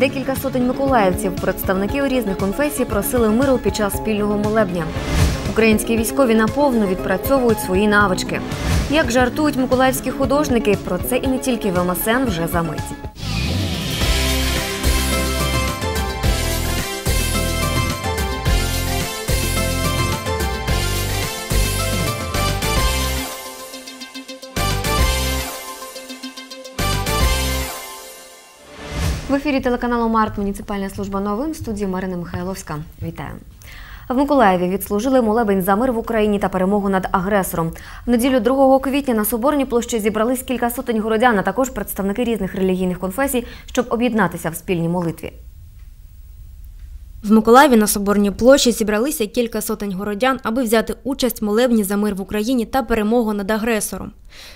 Декілька сотень миколаївців, представників різних конфесій, просили миру під час спільного молебня. Українські військові наповну відпрацьовують свої навички. Як жартують миколаївські художники, про це і не тільки в МСН вже за мить. В ефірі телеканалу Март Муніципальна служба новин в студії Марина Михайловська. Вітаю. В Миколаєві відслужили молебень за мир в Україні та перемогу над агресором. В неділю 2 квітня на Соборній площі зібрались кілька сотень городян, а також представники різних релігійних конфесій, щоб об'єднатися в спільній молитві. В Миколаєві на Соборній площі зібралися кілька сотень городян, аби взяти участь в молебні за мир в Україні та перемогу над агресором.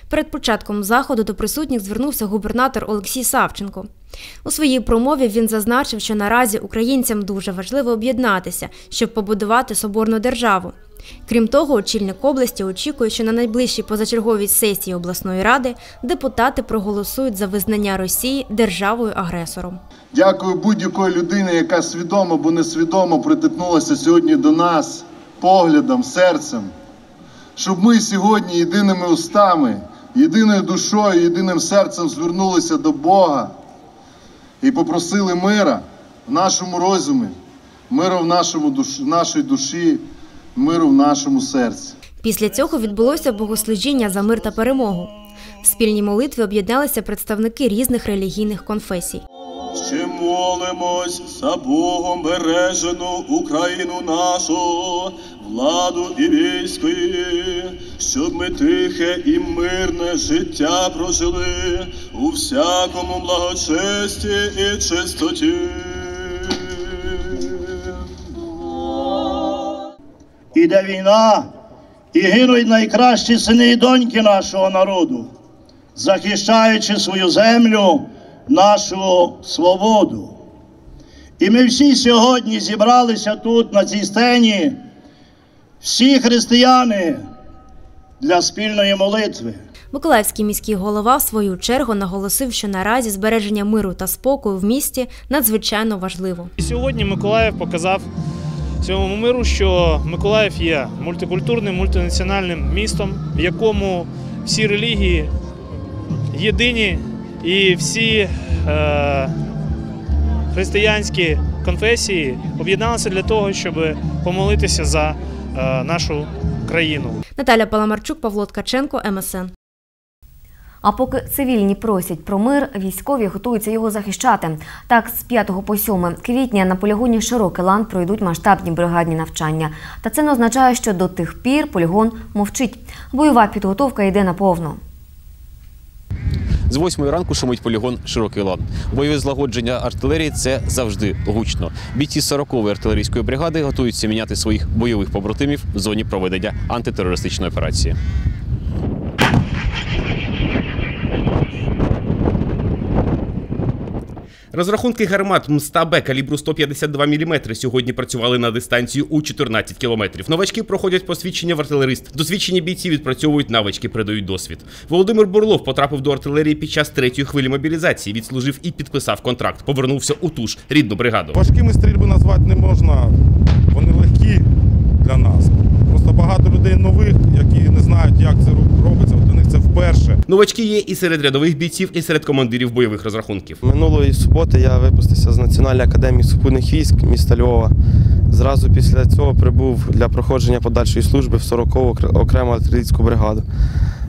Перед початком заходу до присутніх звернувся губернатор Олексій Савченко. У своїй промові він зазначив, що наразі українцям дуже важливо об'єднатися, щоб побудувати соборну державу. Крім того, очільник області очікує, що на найближчій позачерговій сесії обласної ради депутати проголосують за визнання Росії державою агресором. Дякую будь-якої людини, яка свідомо або несвідомо притикнулася сьогодні до нас поглядом, серцем, щоб ми сьогодні єдиними устами, єдиною душою, єдиним серцем звернулися до Бога і попросили мира в нашому розумі, миру в нашому душ... нашій душі, миру в нашому серці. Після цього відбулося богослужіння за мир та перемогу. В спільній молитві об'єдналися представники різних релігійних конфесій. Ще молимось за Богом бережену Україну нашу, владу і військо, щоб ми тихе і мирне життя прожили у всякому благочесті і чистоті. Іде війна, і гинуть найкращі сини і доньки нашого народу, захищаючи свою землю, нашу свободу. І ми всі сьогодні зібралися тут, на цій сцені, всі християни для спільної молитви. Миколаївський міський голова в свою чергу наголосив, що наразі збереження миру та спокою в місті надзвичайно важливо. І Сьогодні Миколаїв показав цьому миру, що Миколаїв є мультикультурним, мультинаціональним містом, в якому всі релігії єдині і всі е, християнські конфесії об'єдналися для того, щоб помолитися за е, нашу країну. Наталя Паламарчук, Павло Ткаченко, МСН. А поки цивільні просять про мир, військові готуються його захищати. Так, з 5 по 7 квітня на полігоні Широкий лан пройдуть масштабні бригадні навчання. Та це не означає, що до тих пір полігон мовчить. Бойова підготовка йде наповну. З восьмої ранку шумить полігон Широкий лан. Бойове злагодження артилерії це завжди гучно. Бійці 40-ї артилерійської бригади готуються міняти своїх бойових побратимів в зоні проведення антитерористичної операції. Розрахунки гармат МСТА-Б калібру 152 мм сьогодні працювали на дистанцію у 14 кілометрів. Новачки проходять посвідчення в артилерист. Досвідчені бійці відпрацьовують навички, передають досвід. Володимир Бурлов потрапив до артилерії під час третьої хвилі мобілізації. Відслужив і підписав контракт. Повернувся у ту ж рідну бригаду. Важкими стрільби назвати не можна. Вони легкі для нас. Просто багато людей нових, які не знають, як це робиться. Для них це вперше. Новачки є і серед рядових бійців, і серед командирів бойових розрахунків. Минулої суботи я випустився з Національної академії супутних військ міста Львова. Зразу після цього прибув для проходження подальшої служби в 40-ту окрему артилерійську бригаду,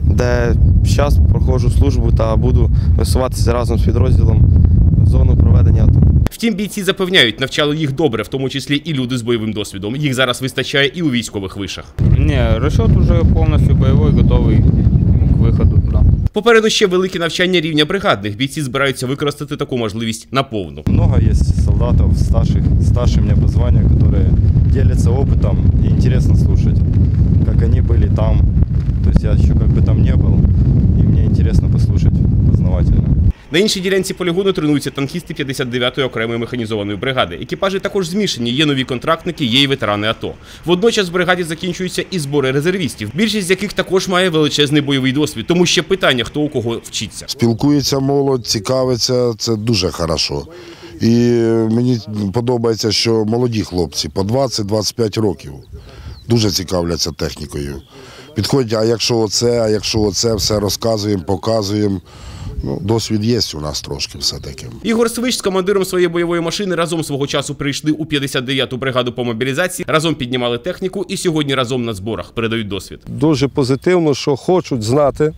де зараз проходжу службу та буду висуватися разом з підрозділом в зону проведення АТО. Втім, бійці запевняють, навчали їх добре, в тому числі і люди з бойовим досвідом. Їх зараз вистачає і у військових вишах. Не, расчет уже полностью боевой, готовый к выходу. Да. Попереду ще велике навчання рівня бригадних. Бійці збираються використати таку можливість наповну. Много есть солдатов старших, старше меня по званию, которые делятся опытом и интересно слушать, как они были там. То есть я еще как бы там не был, и мне интересно послушать познавательно. На іншій ділянці полігону тренуються танкісти 59-ї окремої механізованої бригади. Екіпажі також змішані. Є нові контрактники, є й ветерани АТО. Водночас в бригаді закінчуються і збори резервістів, більшість з яких також має величезний бойовий досвід. Тому ще питання, хто у кого вчиться. Спілкується молодь, цікавиться, це дуже хорошо. І мені подобається, що молоді хлопці по 20-25 років дуже цікавляться технікою. Підходять, а якщо оце, а якщо оце, все розказуємо, показуємо. Ну, досвід є у нас трошки все-таки. Ігор Свищ з командиром своєї бойової машини разом свого часу прийшли у 59-ту бригаду по мобілізації, разом піднімали техніку і сьогодні разом на зборах передають досвід. Дуже позитивно, що хочуть знати.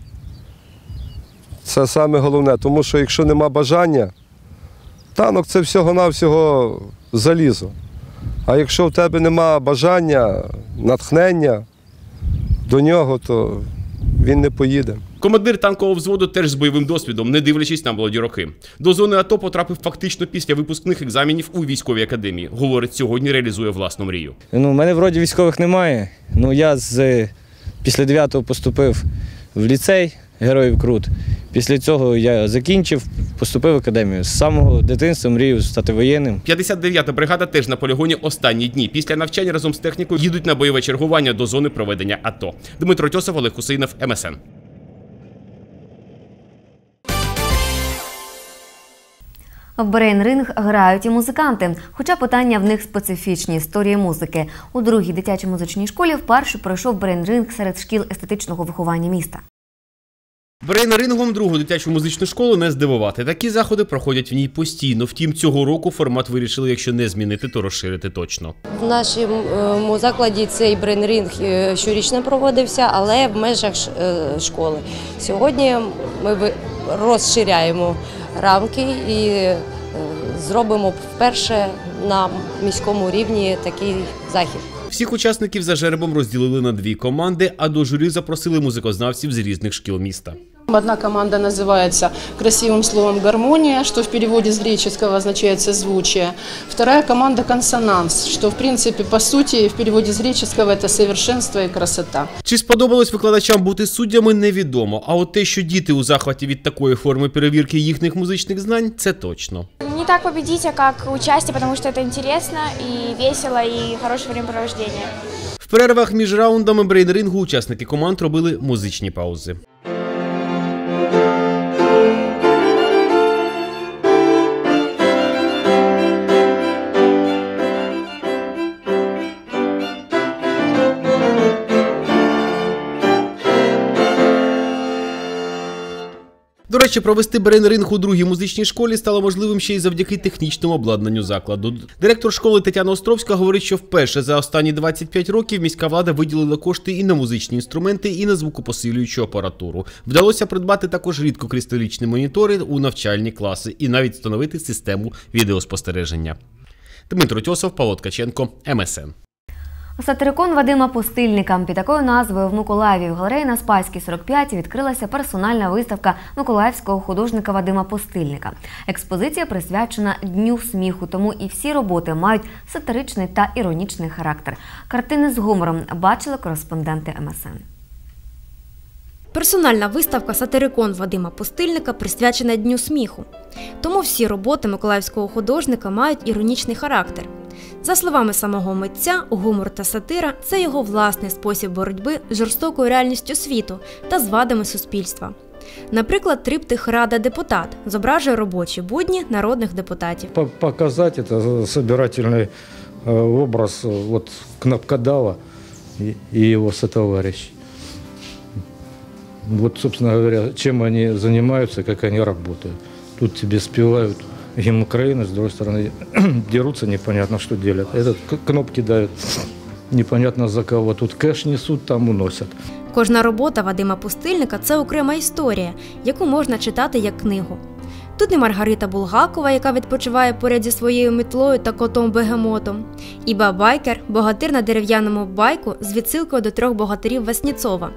Це саме головне, тому що якщо нема бажання, танок це всього-навсього залізо. А якщо в тебе нема бажання, натхнення до нього, то він не поїде. Командир танкового взводу теж з бойовим досвідом, не дивлячись на молоді роки. До зони АТО потрапив фактично після випускних екзаменів у військовій академії. Говорить, сьогодні реалізує власну мрію. Ну, у мене вроді військових немає. Ну, я з після 9-го поступив в ліцей Героїв Крут. Після цього я закінчив, поступив в академію. З самого дитинства мрію стати воєнним. 59-та бригада теж на полігоні останні дні. Після навчання разом з технікою їдуть на бойове чергування до зони проведення АТО. Дмитро Тьосов, Олег Хусейнов, МСН. В брейн-ринг грають і музиканти, хоча питання в них специфічні історії музики. У другій дитячій музичній школі вперше пройшов брейн-ринг серед шкіл естетичного виховання міста. Брейн-рингом другу дитячу музичну школу не здивувати. Такі заходи проходять в ній постійно. Втім, цього року формат вирішили, якщо не змінити, то розширити точно. В нашому закладі цей брейн-ринг е, щорічно проводився, але в межах е, школи. Сьогодні ми розширяємо рамки і е, зробимо вперше на міському рівні такий захід. Всіх учасників за жеребом розділили на дві команди, а до журі запросили музикознавців з різних шкіл міста. Одна команда называется красивым словом «гармония», что в переводе с греческого означает «созвучие». Вторая команда «консонанс», что в принципе по сути в переводе с греческого это «совершенство» и «красота». Чи сподобалось викладачам бути суддями, невідомо. А от те, що діти у захваті від такої форми перевірки їхніх музичних знань, це точно. Не так победить, а как участие, потому что это интересно и весело, и хорошее времяпровождение. В перервах між раундами брейн-рингу учасники команд робили музичні паузи. До речі, провести брейн-ринг у другій музичній школі стало можливим ще й завдяки технічному обладнанню закладу. Директор школи Тетяна Островська говорить, що вперше за останні 25 років міська влада виділила кошти і на музичні інструменти, і на звукопосилюючу апаратуру. Вдалося придбати також рідкокристалічні монітори у навчальні класи і навіть встановити систему відеоспостереження. Дмитро Тьосов, Павло Ткаченко, МСН. Сатирикон Вадима Пустильника під такою назвою в Миколаєві в галереї на Спаській 45 відкрилася персональна виставка миколаївського художника Вадима Пустильника. Експозиція присвячена Дню сміху, тому і всі роботи мають сатиричний та іронічний характер. Картини з гумором бачили кореспонденти МСН. Персональна виставка Сатирикон Вадима Пустильника присвячена Дню сміху. Тому всі роботи миколаївського художника мають іронічний характер. За словами самого митця, гумор та сатира це його власний спосіб боротьби з жорстокою реальністю світу та з вадами суспільства. Наприклад, триптих Рада депутат зображує робочі будні народних депутатів. По- показать это собирательный э, образ э, вот Кнопкодава и, и его сотоварищ. Вот, собственно говоря, чем они занимаются, как они работают. Тут тебе спевают гимн Украины, с другой стороны дерутся, непонятно что делят. Этот к- кнопки дают, непонятно за кого. Тут кэш несут, там уносят. Кожна робота Вадима Пустильника це окрема історія, яку можна читати як книгу. Тут і Маргарита Булгакова, яка відпочиває поряд зі своєю мітлою та котом Бегемотом, і Бабайкер, богатир на дерев'яному байку з відсилкою до трьох богатирів Васніцова,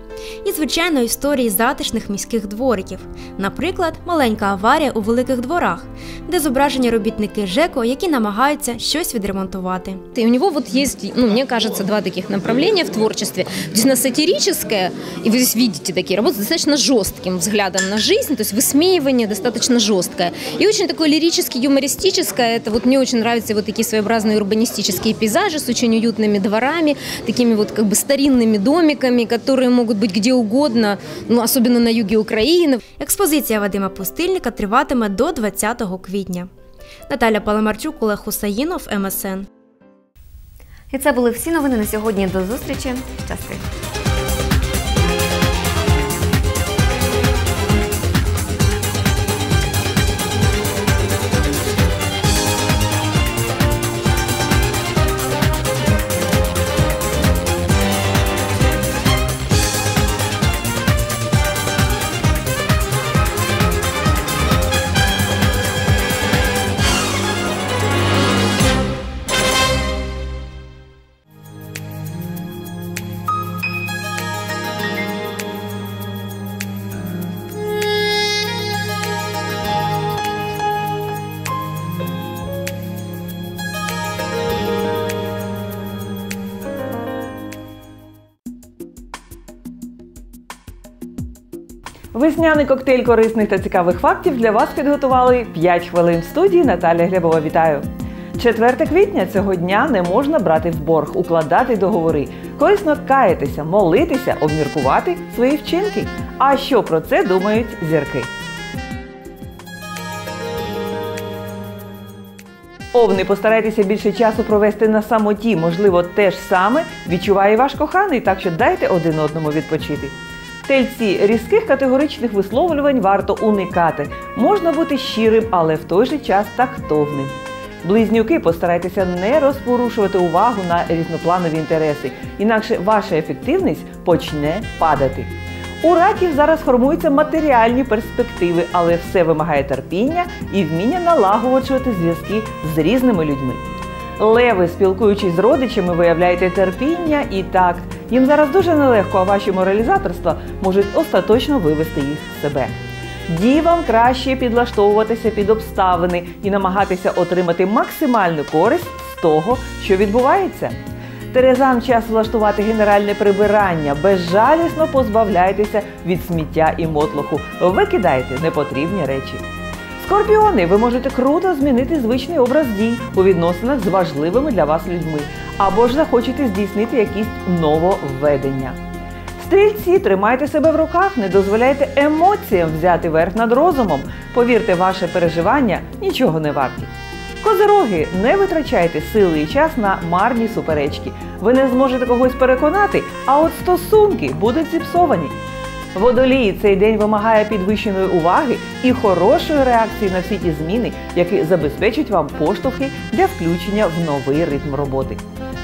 і звичайно історії затишних міських двориків, наприклад, маленька аварія у великих дворах, де зображені робітники ЖЕКО, які намагаються щось відремонтувати. И у него вот есть, ну, мне кажется, два таких направления в творчестве. Действительно-сатирическое, и вы здесь видите такие работы с достаточно жестким взглядом на жизнь, то есть высмеивание достаточно жесткое. И очень такое лирически-юмористическое, это вот мне очень нравятся вот такие своеобразные урбанистические пейзажи с очень уютными дворами, такими вот как бы старинными домиками, которые могут быть где угодно, ну, особенно на юге Украины. Експозиція Вадима Пустильника триватиме до 20 квітня. Наталя Паламарчук, Олег Хусаїнов, МСН. І це були всі новини на сьогодні. До зустрічі. Щасти. Весняний коктейль корисних та цікавих фактів для вас підготували 5 хвилин в студії Наталя Глябова. Вітаю! 4 квітня цього дня не можна брати в борг, укладати договори, корисно каятися, молитися, обміркувати свої вчинки. А що про це думають зірки? Овни, постарайтеся більше часу провести на самоті. Можливо, те ж саме відчуває ваш коханий, так що дайте один одному відпочити. Тельці різких категоричних висловлювань варто уникати. Можна бути щирим, але в той же час тактовним. Близнюки постарайтеся не розпорушувати увагу на різнопланові інтереси, інакше ваша ефективність почне падати. У раків зараз формуються матеріальні перспективи, але все вимагає терпіння і вміння налагоджувати зв'язки з різними людьми. Леви, спілкуючись з родичами, виявляєте терпіння і такт. Їм зараз дуже нелегко, а ваші моралізаторства можуть остаточно вивести їх з себе. Дівам краще підлаштовуватися під обставини і намагатися отримати максимальну користь з того, що відбувається. Терезам час влаштувати генеральне прибирання. Безжалісно позбавляйтеся від сміття і мотлоху. Викидайте непотрібні речі. Скорпіони, ви можете круто змінити звичний образ дій у відносинах з важливими для вас людьми, або ж захочете здійснити якісь нововведення. Стрільці, тримайте себе в руках, не дозволяйте емоціям взяти верх над розумом. Повірте, ваше переживання нічого не варті. Козироги, не витрачайте сили і час на марні суперечки. Ви не зможете когось переконати, а от стосунки будуть зіпсовані. Водолії цей день вимагає підвищеної уваги і хорошої реакції на всі ті зміни, які забезпечать вам поштовхи для включення в новий ритм роботи.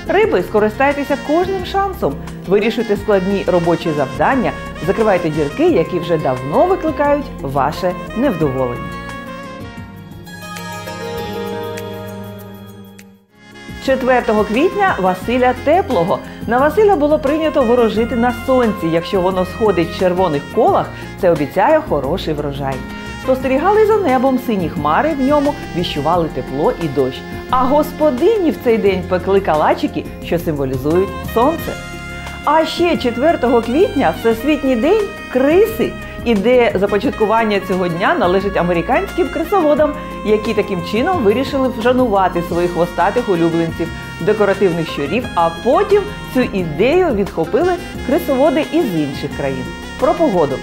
Риби, скористайтеся кожним шансом, вирішуйте складні робочі завдання, закривайте дірки, які вже давно викликають ваше невдоволення. 4 квітня Василя Теплого. На Василя було прийнято ворожити на сонці. Якщо воно сходить в червоних колах, це обіцяє хороший врожай. Спостерігали за небом сині хмари в ньому, віщували тепло і дощ. А господині в цей день пекли калачики, що символізують сонце. А ще 4 квітня Всесвітній день криси. Ідея започаткування цього дня належить американським крисоводам, які таким чином вирішили вшанувати своїх хвостатих улюбленців, декоративних щурів, а потім цю ідею відхопили крисоводи із інших країн. Про погоду.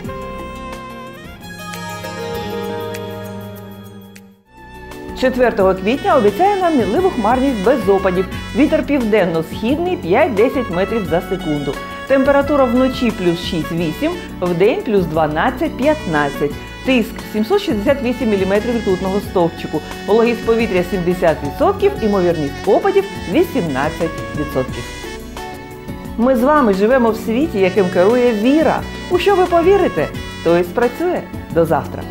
Четвертого квітня обіцяє нам мінливу хмарність без опадів. Вітер південно-східний 5-10 метрів за секунду. Температура вночі плюс 6-8, вдень плюс 12-15. Тиск 768 мм ртутного стовпчику. Вологість повітря 70%, імовірність опадів 18%. Ми з вами живемо в світі, яким керує віра. У що ви повірите, то і спрацює. До завтра.